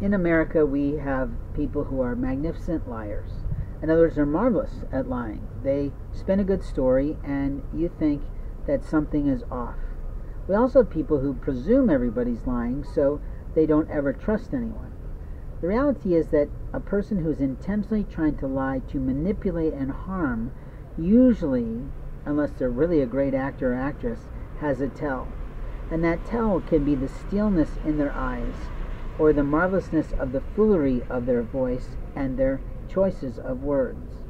in America, we have people who are magnificent liars. In other words, they're marvelous at lying. They spin a good story, and you think that something is off. We also have people who presume everybody's lying, so they don't ever trust anyone. The reality is that a person who is intentionally trying to lie to manipulate and harm usually, unless they're really a great actor or actress, has a tell. And that tell can be the steelness in their eyes, or the marvelousness of the foolery of their voice and their choices of words.